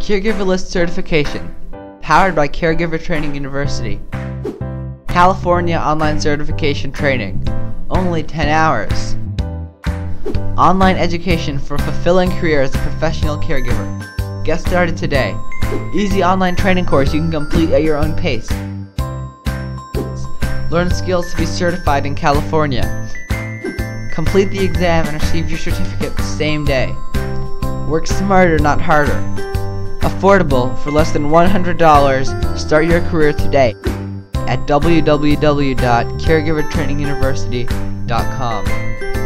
Caregiverlist Certification, powered by Caregiver Training University. California Online Certification Training, only 10 hours. Online education for a fulfilling career as a professional caregiver. Get started today. Easy online training course you can complete at your own pace. Learn skills to be certified in California. Complete the exam and receive your certificate the same day. Work smarter, not harder. Affordable for less than $100. Start your career today at www.caregivertraininguniversity.com.